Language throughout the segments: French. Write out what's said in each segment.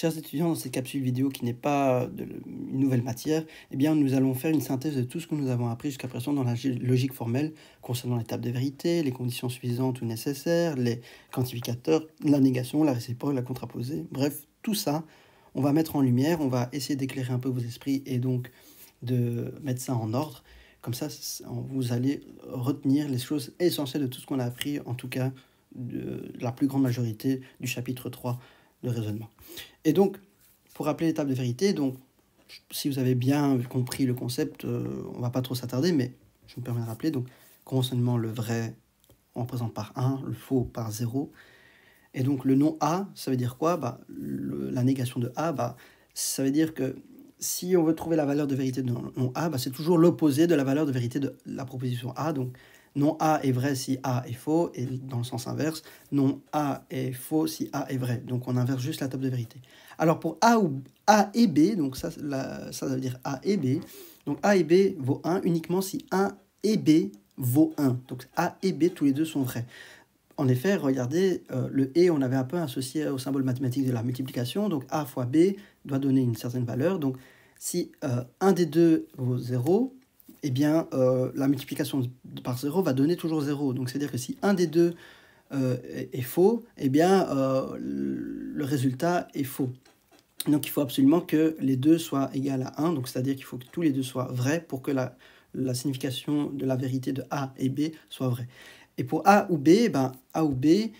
Chers étudiants, dans cette capsule vidéo qui n'est pas de, une nouvelle matière, eh bien, nous allons faire une synthèse de tout ce que nous avons appris jusqu'à présent dans la logique formelle concernant l'étape de vérité, les conditions suffisantes ou nécessaires, les quantificateurs, la négation, la réciproque, la contraposée. Bref, tout ça, on va mettre en lumière, on va essayer d'éclairer un peu vos esprits et donc de mettre ça en ordre. Comme ça, vous allez retenir les choses essentielles de tout ce qu'on a appris, en tout cas de la plus grande majorité du chapitre 3 de raisonnement. Et donc, pour rappeler l'étape de vérité, donc, si vous avez bien compris le concept, on euh, on va pas trop s'attarder, mais je me permets de rappeler, donc, conventionnement, le vrai, on représente par 1, le faux par 0. Et donc, le nom A, ça veut dire quoi? Bah, La négation de A, bah, ça veut dire que si on veut trouver la valeur de vérité de nom A, bah, c'est toujours l'opposé de la valeur de vérité de la proposition A. Donc, non A est vrai si A est faux, et dans le sens inverse, non A est faux si A est vrai. Donc on inverse juste la table de vérité. Alors pour A, ou, A et B, donc ça, ça veut dire A et B, donc A et B vaut 1 uniquement si 1 et B vaut 1. Donc A et B, tous les deux sont vrais. En effet, regardez, euh, le et, on avait un peu associé au symbole mathématique de la multiplication. Donc A fois B doit donner une certaine valeur. Donc si euh, un des deux vaut 0, eh bien, euh, la multiplication par 0 va donner toujours 0. Donc, c'est-à-dire que si un des deux euh, est, faux, eh bien, euh, le résultat est faux. Donc, il faut absolument que les deux soient égales à 1. Donc, c'est-à-dire qu'il faut que tous les deux soient vrais pour que la, la, signification de la vérité de A et B soit vraie. Et pour A ou B, eh ben, A ou B,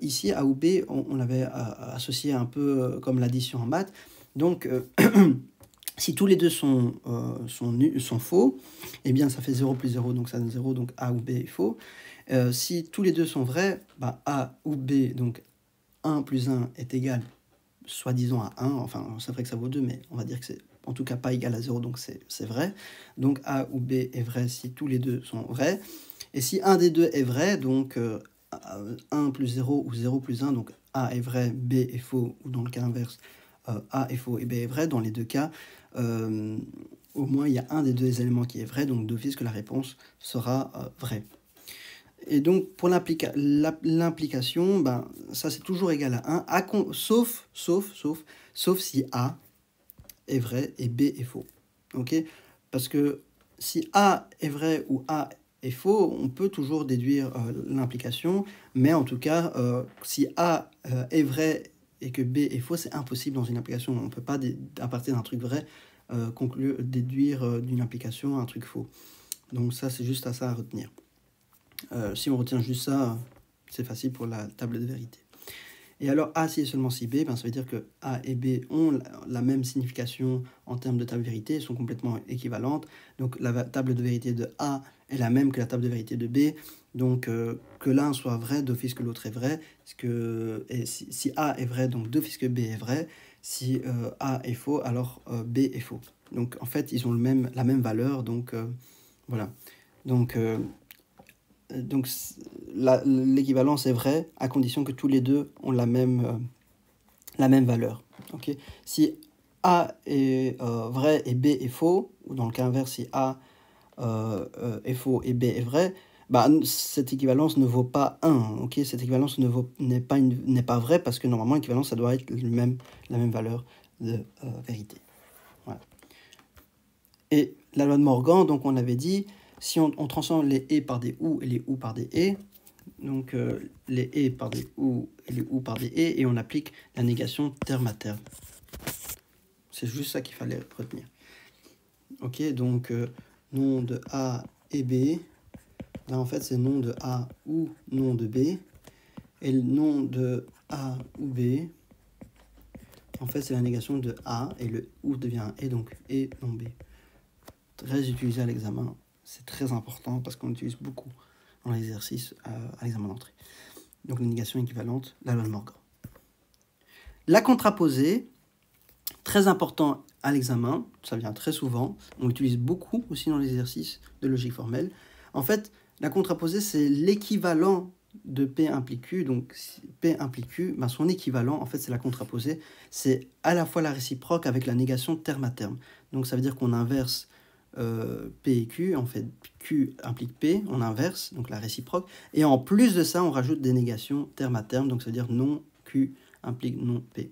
ici, A ou B, on, on l'avait associé un peu comme l'addition en maths. Donc, Si tous les deux sont, euh, sont faux, eh bien ça fait 0 plus 0, donc ça donne 0, donc A ou B est faux. Euh, si tous les deux sont vrais, bah, A ou B, donc 1 plus 1 est égal, soi-disant à 1, enfin c'est vrai que ça vaut 2, mais on va dire que c'est en tout cas pas égal à 0, donc c'est vrai. Donc A ou B est vrai si tous les deux sont vrais. Et si un des deux est vrai, donc 1 euh, plus 0 ou 0 plus 1, donc A est vrai, B est faux, ou dans le cas inverse, A est faux et B est vrai, dans les deux cas, euh, au moins il y a un des deux éléments qui est vrai, donc d'office que la réponse sera euh, vraie. Et donc pour l'implication, ben, ça c'est toujours égal à 1, sauf, sauf, sauf, sauf si A est vrai et B est faux. ok? Parce que si A est vrai ou A est faux, on peut toujours déduire euh, l'implication, mais en tout cas, si A est vrai et que B est faux, c'est impossible dans une application. On ne peut pas, à partir d'un truc vrai, euh, conclure, déduire euh, d'une application un truc faux. Donc ça, c'est juste à ça à retenir. Euh, si on retient juste ça, c'est facile pour la table de vérité. Et alors A si et seulement si B, ben, ça veut dire que A et B ont la, même signification en termes de table de vérité, sont complètement équivalentes. Donc la table de vérité de A est la même que la table de vérité de B. Donc euh, que l'un soit vrai d'office que l'autre est vrai. que, et si, A est vrai, donc d'office que B est vrai. Si euh, A est faux, alors euh, B est faux. Donc en fait, ils ont le même, la même valeur. Donc voilà. Donc donc l'équivalence est vraie à condition que tous les deux ont la même, euh, la même valeur. ok? Si A est euh, vrai et B est faux, ou dans le cas inverse, si A euh, est faux et B est vrai, bah, cette équivalence ne vaut pas 1. ok? Cette équivalence n'est pas, pas vraie parce que normalement l'équivalence, ça doit être le même, la même valeur de vérité. Voilà. Et la loi de Morgan, donc on avait dit, si on, transforme les et par des ou et les ou par des et, donc euh, les et par des ou et les ou par des et, et on applique la négation terme à terme. C'est juste ça qu'il fallait retenir. Ok, donc euh, nom de A et B, là en fait c'est nom de A ou nom de B, et le nom de A ou B, en fait c'est la négation de A, et le ou devient un et, donc et non B. Très utilisé à l'examen c'est très important parce qu'on l'utilise beaucoup dans l'exercice euh, à l'examen d'entrée. Donc la négation équivalente, la loi de Morgan. La contraposée, très important à l'examen, ça vient très souvent, on l'utilise beaucoup aussi dans l'exercice de logique formelle. En fait, la contraposée, c'est l'équivalent de P implique Q. Donc P implique Q, ben son équivalent, en fait, c'est la contraposée. C'est à la fois la réciproque avec la négation terme à terme. Donc ça veut dire qu'on inverse euh, P et Q, en fait Q implique P, on inverse, donc la réciproque, et en plus de ça, on rajoute des négations terme à terme, donc c'est-à-dire non Q implique non P.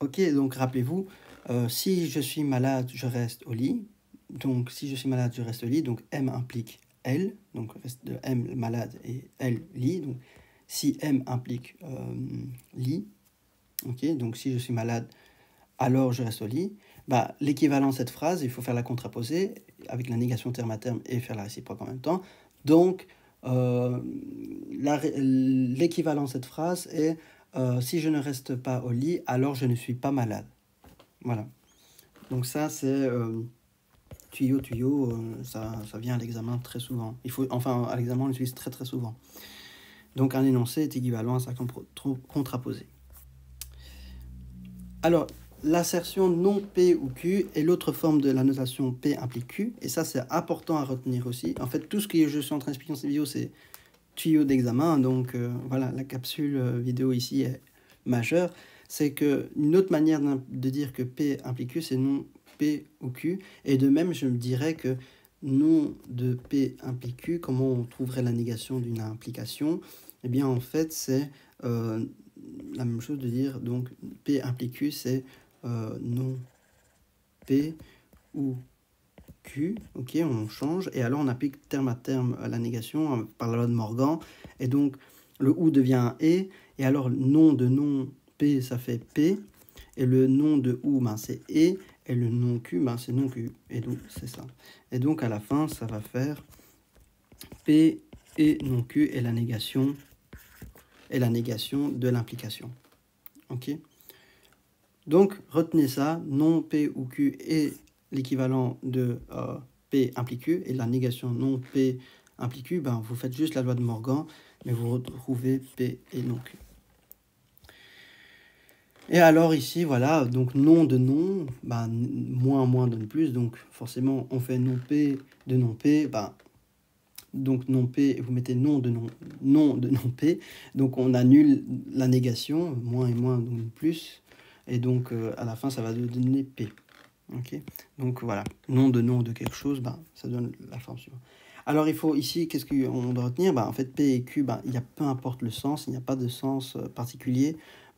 Ok, donc rappelez-vous, euh, si je suis malade, je reste au lit. Donc si je suis malade, je reste au lit. Donc M implique L, donc reste de M malade et L lit. Donc si M implique euh, lit, donc si je suis malade, alors je reste au lit. Bah, L'équivalent de cette phrase, il faut faire la contraposée avec la négation terme à terme et faire la réciproque en même temps. Donc, euh, l'équivalent de cette phrase est euh, si je ne reste pas au lit, alors je ne suis pas malade. Voilà. Donc ça, c'est euh, tuyau, tuyau, euh, ça, ça, vient à l'examen très souvent. Il faut, enfin, à l'examen, on l'utilise très très souvent. Donc un énoncé est équivalent à sa contraposée. Alors, l'assertion non P ou Q est l'autre forme de la notation P implique Q. Et ça, c'est important à retenir aussi. En fait, tout ce que je suis en train d'expliquer dans cette vidéo, c'est tuyau d'examen. Donc euh, voilà, la capsule euh, vidéo ici est majeure. C'est que une autre manière de dire que P implique Q, c'est non P ou Q. Et de même, je me dirais que non de P implique Q, comment on trouverait la négation d'une implication? Eh bien, en fait, c'est euh, la même chose de dire donc P implique Q, c'est non. P ou Q, ok, on change, et alors on applique terme à terme la négation hein, par la loi de Morgan, et donc le OU devient un E, et alors nom de nom P, ça fait P, et le nom de OU, ben, c'est E, et le nom Q, ben, c'est non Q, et donc c'est ça. Et donc à la fin, ça va faire P et non Q, et la négation, et la négation de l'implication. Ok? Donc, retenez ça, non P ou Q et l'équivalent de euh, P implique Q et la négation non P implique Q, ben, vous faites juste la loi de Morgan, mais vous retrouvez P et non Q. Et alors ici, voilà, donc non de non, ben, moins moins donne plus, donc forcément on fait non P de non P, ben, donc non P, vous mettez non de non, non de non P, donc on annule la négation, moins et moins donne plus, et donc euh, à la fin ça va donner P. Donc voilà, nom de nom de quelque chose, ben, ça donne la forme suivante. Alors il faut ici, qu'est-ce qu'on doit retenir? Ben, En fait, P et Q, ben, il y a peu importe le sens, il n'y a pas de sens euh, particulier.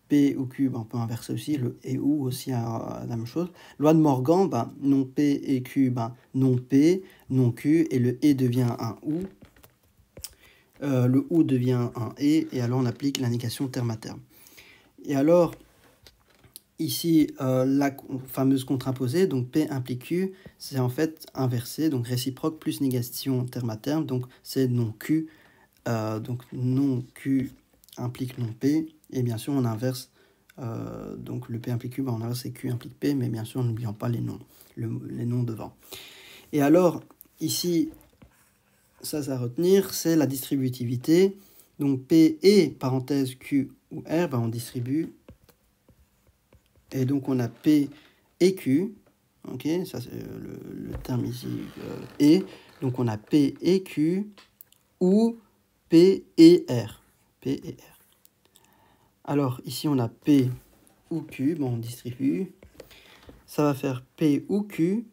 P ou Q, on peut inverser aussi, le et ou aussi la même chose. Loi de Morgan, ben, non P et Q, ben, non P, non Q, et le et devient un ou. Euh, le ou devient un et, et alors on applique la négation terme à terme. Et alors, Ici, euh, la fameuse contre-imposée, donc P implique Q, c'est en fait inversé, donc réciproque plus négation terme à terme, donc c'est non Q, euh, donc non Q implique non P, et bien sûr on inverse, euh, donc le P implique Q, ben on inverse c'est Q implique P, mais bien sûr n'oublions pas les noms, les noms devant. Et alors, ici, ça, ça à retenir, c'est la distributivité, donc P et parenthèse Q ou R, ben on distribue et donc on a P et Q. Ça c'est le, terme ici euh, et. Donc on a P et Q ou P et R. P et R. Alors ici on a P ou Q, bon, on distribue. Ça va faire P ou Q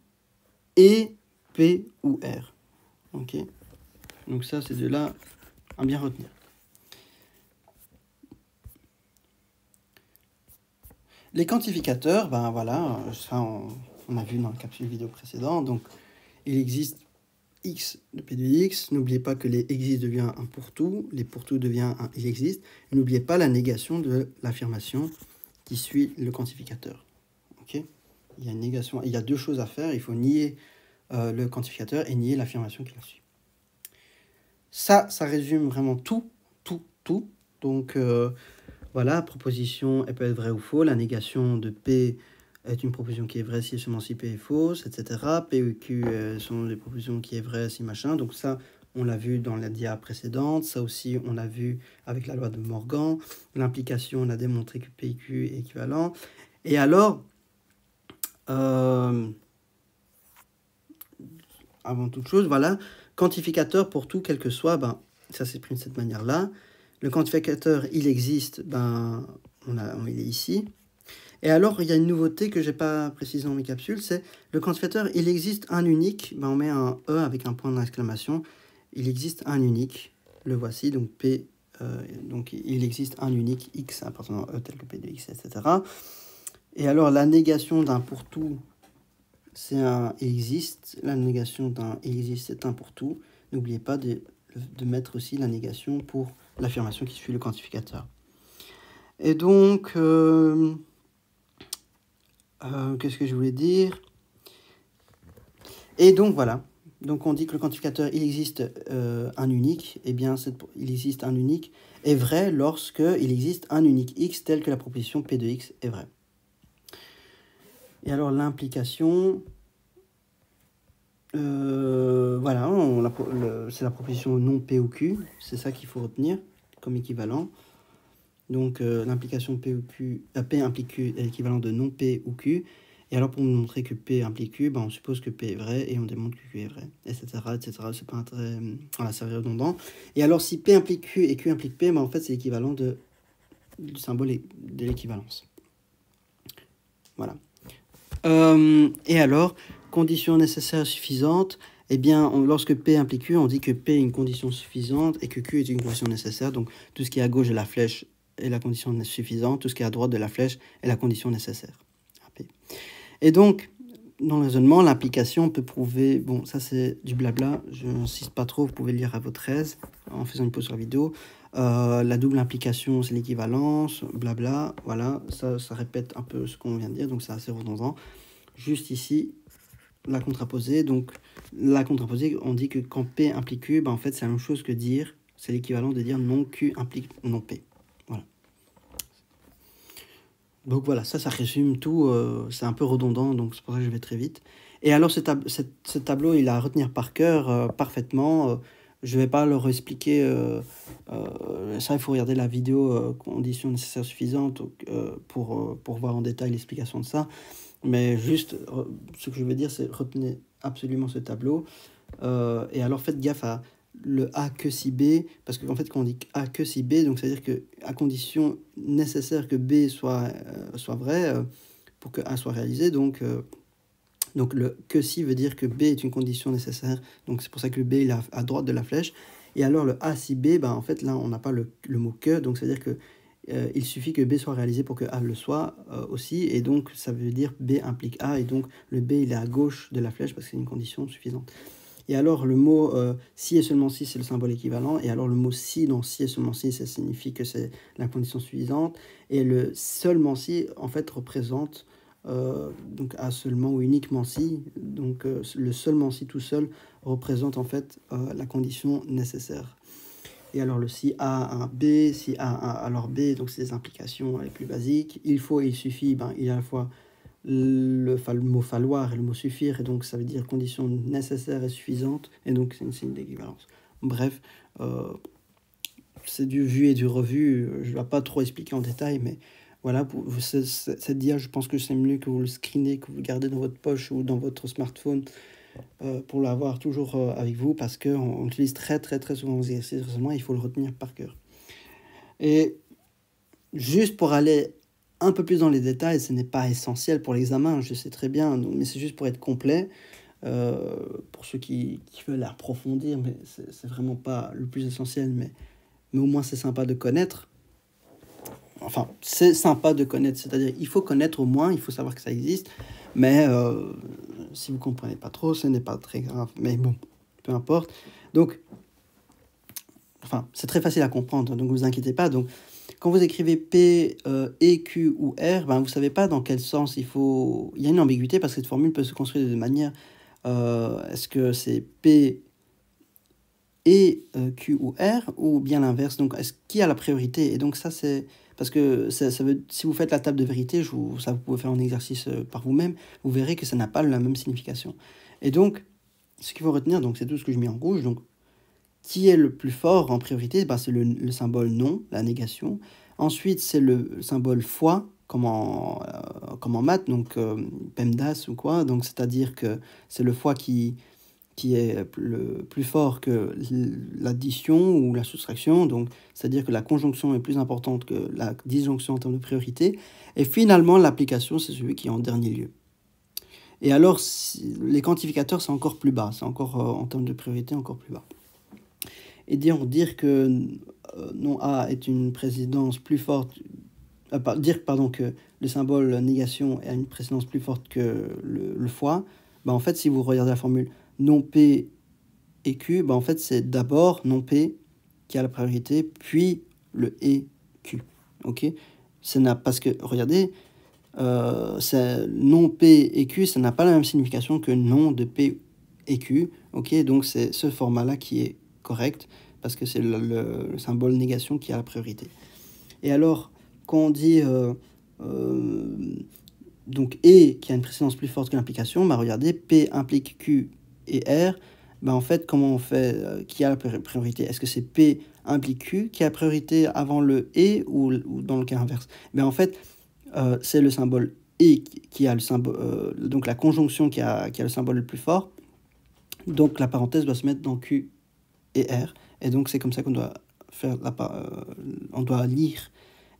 et P ou R. Ok Donc ça c'est de là à bien retenir. Les quantificateurs, ben voilà, ça on, a vu dans la capsule vidéo précédente, donc il existe x de p de x, n'oubliez pas que les existe devient un pour tout, les pour tout devient un il existe, n'oubliez pas la négation de l'affirmation qui suit le quantificateur. Ok? Il y a une négation, il y a deux choses à faire, il faut nier euh, le quantificateur et nier l'affirmation qui la suit. Ça, ça résume vraiment tout, tout, tout. Donc, euh, voilà, proposition, elle peut être vraie ou faux. La négation de P est une proposition qui est vraie si seulement si P est fausse, etc. P ou Q euh, sont des propositions qui est vraie si machin. Donc ça, on l'a vu dans la dia précédente. Ça aussi, on l'a vu avec la loi de Morgan. L'implication, on a démontré que P et Q est équivalent. Et alors, euh, avant toute chose, voilà, quantificateur pour tout, quel que soit, ben, ça s'exprime de cette manière-là. Le quantificateur, il existe, ben, on a, il est ici. Et alors, il y a une nouveauté que je n'ai pas précisé dans mes capsules, c'est le quantificateur, il existe un unique, ben, on met un E avec un point d'exclamation, il existe un unique, le voici, donc P, euh, donc il existe un unique X appartenant à E tel que P de X, etc. Et alors la négation d'un pour tout, c'est un existe. La négation d'un existe, c'est un pour tout. N'oubliez pas de, de, mettre aussi la négation pour l'affirmation qui suit le quantificateur. Et donc, euh, euh, qu'est-ce que je voulais dire? Et donc voilà. Donc on dit que le quantificateur, il existe euh, un unique. Eh bien, il existe un unique est vrai lorsque il existe un unique x tel que la proposition p de x est vraie. Et alors l'implication, euh, voilà, c'est la proposition non P ou Q, c'est ça qu'il faut retenir comme équivalent. Donc euh, l'implication P ou Q, euh, P implique Q est l'équivalent de non P ou Q. Et alors pour montrer que P implique Q, ben, on suppose que P est vrai et on démontre que Q est vrai, etc. etc. C'est pas très, voilà, c'est redondant. Et alors si P implique Q et Q implique P, ben, en fait c'est l'équivalent de, du symbole de l'équivalence. Voilà. et alors, condition nécessaire suffisante, eh bien, lorsque P implique Q, on dit que P est une condition suffisante et que Q est une condition nécessaire. Donc, tout ce qui est à gauche de la flèche est la condition suffisante, tout ce qui est à droite de la flèche est la condition nécessaire. Et donc, dans le raisonnement, l'implication peut prouver, bon, ça c'est du blabla, je n'insiste pas trop, vous pouvez le lire à votre aise en faisant une pause sur la vidéo. Euh, la double implication, c'est l'équivalence, blabla, voilà, ça, ça répète un peu ce qu'on vient de dire, donc c'est assez redondant. Juste ici, la contraposée. Donc, la contraposée, on dit que quand P implique Q, ben, en fait, c'est la même chose que dire, c'est l'équivalent de dire non Q implique non P. Voilà. Donc voilà, ça, ça résume tout. Euh, c'est un peu redondant, donc c'est pour ça que je vais très vite. Et alors, ce, tableau, il a à retenir par cœur euh, parfaitement. Euh, je ne vais pas le réexpliquer. ça, il faut regarder la vidéo conditions nécessaires suffisantes pour, pour voir en détail l'explication de ça. Mais juste, ce que je veux dire, c'est retenez absolument ce tableau. Euh, et alors faites gaffe à le A que si B, parce qu'en fait, quand on dit A que si B, donc c'est-à-dire qu'à condition nécessaire que B soit, euh, soit vrai, euh, pour que A soit réalisé, donc, donc le que si veut dire que B est une condition nécessaire, donc c'est pour ça que le B est à droite de la flèche. Et alors le A si B, ben, en fait, là, on n'a pas le, le, mot que, donc c'est-à-dire que euh, il suffit que B soit réalisé pour que A le soit euh, aussi, et donc ça veut dire B implique A, et donc le B il est à gauche de la flèche parce que c'est une condition suffisante. Et alors le mot euh, si et seulement si c'est le symbole équivalent, et alors le mot si dans si et seulement si ça signifie que c'est la condition suffisante, et le seulement si en fait représente donc à seulement ou uniquement si, donc le seulement si tout seul représente en fait la condition nécessaire. Alors le si A un B, si A alors B, donc c'est des implications les plus basiques. Il faut et il suffit, ben, il y a à la fois le, mot falloir et le mot suffire, et donc ça veut dire condition nécessaire et suffisante, et donc c'est une signe d'équivalence. Bref, euh, c'est du vu et du revu, je ne vais pas trop expliquer en détail, mais voilà, cette dia, je pense que c'est mieux que vous le screenez, que vous le gardez dans votre poche ou dans votre smartphone euh, pour l'avoir toujours euh, avec vous parce qu'on on utilise très très très souvent les exercices il faut le retenir par cœur. Et juste pour aller un peu plus dans les détails, ce n'est pas essentiel pour l'examen, je sais très bien, mais c'est juste pour être complet. Euh, pour ceux qui, qui veulent approfondir, mais c'est vraiment pas le plus essentiel, mais, mais au moins c'est sympa de connaître. Enfin, c'est sympa de connaître, c'est-à-dire il faut connaître au moins, il faut savoir que ça existe, mais si vous comprenez pas trop, ce n'est pas très grave. Mais bon, peu importe. Donc, enfin, c'est très facile à comprendre, donc vous inquiétez pas. Donc, quand vous écrivez P, euh, E, Q ou R, ben, vous savez pas dans quel sens il faut... Il y a une ambiguïté parce que cette formule peut se construire de deux manières. Euh, est-ce que c'est P, E, euh, Q ou R ou bien l'inverse Donc, est-ce qui a la priorité? Et donc, ça, c'est parce que ça, veut, si vous faites la table de vérité, je vous, ça vous pouvez faire un exercice euh, par vous-même, vous verrez que ça n'a pas la même signification. Et donc, ce qu'il faut retenir, donc c'est tout ce que je mets en rouge. Donc, qui est le plus fort en priorité? Ben, C'est le, symbole non, la négation. Ensuite, c'est le symbole foi, comme en, euh, comme en maths, donc PEMDAS ou quoi. Donc, c'est-à-dire que c'est le foi qui, qui est le plus fort que l'addition ou la soustraction, donc c'est-à-dire que la conjonction est plus importante que la disjonction en termes de priorité, et finalement l'application c'est celui qui est en dernier lieu. Et alors les quantificateurs c'est encore plus bas, c'est encore euh, en termes de priorité encore plus bas. Et dire, dire que euh, non A est une présidence plus forte dire pardon, que le symbole négation a une précédence plus forte que le, fois, bah, en fait, si vous regardez la formule non P et Q, bah, en fait, c'est d'abord non P qui a la priorité, puis le et Q. Ok? Parce que, regardez, euh, non P et Q, ça n'a pas la même signification que non de P et Q. Ok? Donc, c'est ce format-là qui est correct, parce que c'est le, symbole négation qui a la priorité. Et alors, quand on dit euh, euh, donc et qui a une précédence plus forte que l'implication, bah regardez, P implique Q et R, bah en fait, comment on fait euh, Qui a la priorité? Est-ce que c'est P implique Q qui a priorité avant le et ou, ou dans le cas inverse? Ben En fait, c'est le symbole et qui a le symbole, donc la conjonction qui a, qui a le symbole le plus fort. Donc la parenthèse doit se mettre dans Q et R. Et donc c'est comme ça qu'on doit faire doit lire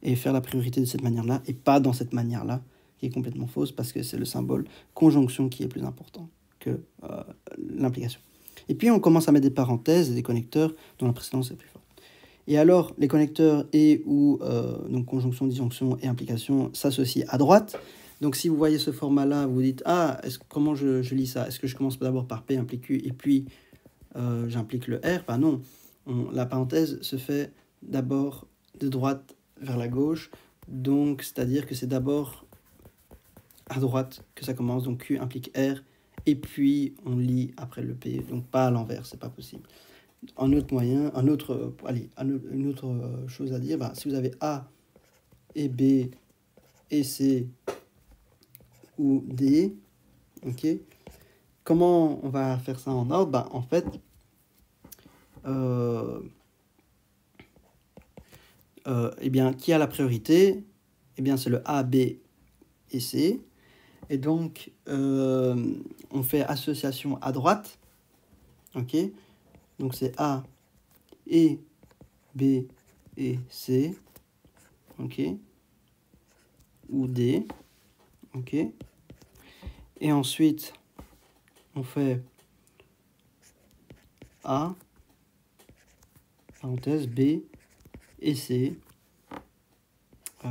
et faire la priorité de cette manière-là et pas dans cette manière-là qui est complètement fausse parce que c'est le symbole conjonction qui est plus important euh, l'implication. Et puis on commence à mettre des parenthèses et des connecteurs dont la précédence est plus forte. Et alors les connecteurs et ou euh, donc conjonction, disjonction et implication s'associent à droite. Donc si vous voyez ce format-là, vous dites ah comment je, je lis ça? Est-ce que je commence d'abord par P implique Q et puis euh, j'implique le R? Ben non, la parenthèse se fait d'abord de droite vers la gauche. Donc, c'est-à-dire que c'est d'abord à droite que ça commence. Donc, Q implique R. Et puis, on lit après le P. Donc, pas à l'envers, c'est pas possible. Un autre moyen, un autre, allez, une autre chose à dire, si vous avez A et B et C ou D, ok, comment on va faire ça en ordre? Bah, En fait, euh, euh, eh bien, qui a la priorité? Eh bien, c'est le A, B et C. Et donc, euh, on fait association à droite. OK? Donc, c'est A et B et C. OK? Ou D. OK? Et ensuite, on fait A, parenthèse, B et C. Euh,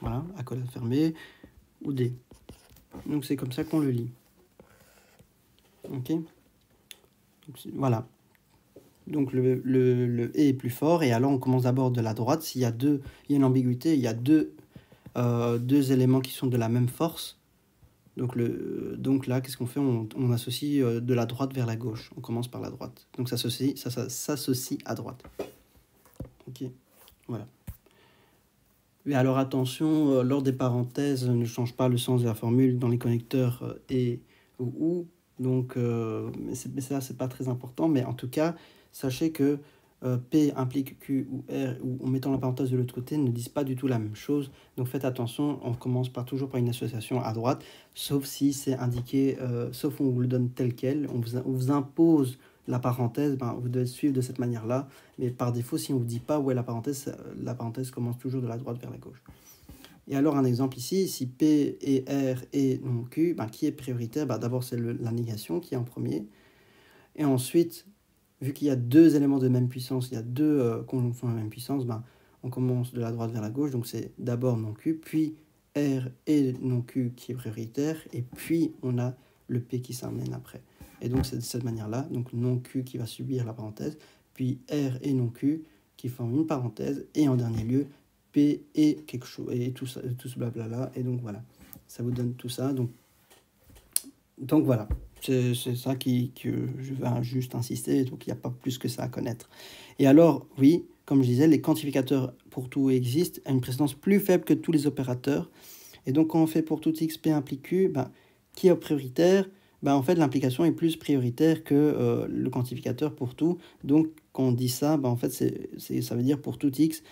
voilà, accolade fermée, ou D. Donc c'est comme ça qu'on le lit. Ok Voilà. Donc le, le, le, E est plus fort, et alors on commence d'abord de la droite. S'il y a deux, il y a une ambiguïté, il y a deux, euh, éléments qui sont de la même force. Donc, là, qu'est-ce qu'on fait? On, associe euh, de la droite vers la gauche. On commence par la droite. Donc ça s'associe ça, ça, s'associe à droite. Ok voilà. Mais alors attention, euh, lors des parenthèses, ne change pas le sens de la formule dans les connecteurs euh, et ou ou. Donc, euh, mais, ça, c'est pas très important. Mais en tout cas, sachez que P implique Q ou R, ou en mettant la parenthèse de l'autre côté, ne disent pas du tout la même chose. Donc faites attention, on commence par toujours par une association à droite, sauf si c'est indiqué, sauf on vous le donne tel quel, on vous, on vous impose la parenthèse, ben, vous devez suivre de cette manière-là. Mais par défaut, si on ne vous dit pas où est la parenthèse, la parenthèse commence toujours de la droite vers la gauche. Et alors, un exemple ici, si P et R et non Q, ben, qui est prioritaire? Ben, D'abord, c'est la négation qui est en premier. Et ensuite, vu qu'il y a deux éléments de même puissance, il y a deux euh, conjonctions de même puissance, ben, on commence de la droite vers la gauche. Donc, c'est d'abord non Q, puis R et non Q qui est prioritaire, et puis on a le P qui s'amène après. Et donc c'est de cette manière-là, donc non Q qui va subir la parenthèse, puis R et non Q qui forment une parenthèse, et en dernier lieu, P et quelque chose, et tout, ça, tout ce blabla-là, et donc voilà, ça vous donne tout ça. Donc, donc voilà, c'est ça qui, que je vais juste insister, donc il n'y a pas plus que ça à connaître. Et alors, oui, comme je disais, les quantificateurs pour tout existent à une précédence plus faible que tous les opérateurs. Et donc quand on fait pour tout x, P implique Q, ben, qui est prioritaire? Bah, en fait, l'implication est plus prioritaire que euh, le quantificateur pour tout. Donc, quand on dit ça, bah, en fait, c'est, ça veut dire pour tout x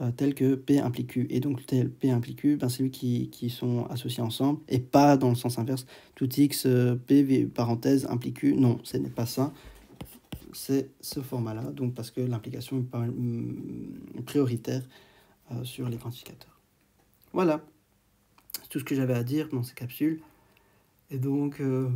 euh, tel que P implique Q. Et donc, tel P implique Q, bah, c'est lui qui, qui sont associés ensemble et pas dans le sens inverse. Tout x, euh, P, parenthèse, implique Q. Non, ce n'est pas ça. C'est ce format-là, donc parce que l'implication est mm, prioritaire sur les quantificateurs. Voilà, c'est tout ce que j'avais à dire dans ces capsules. Et donc, euh,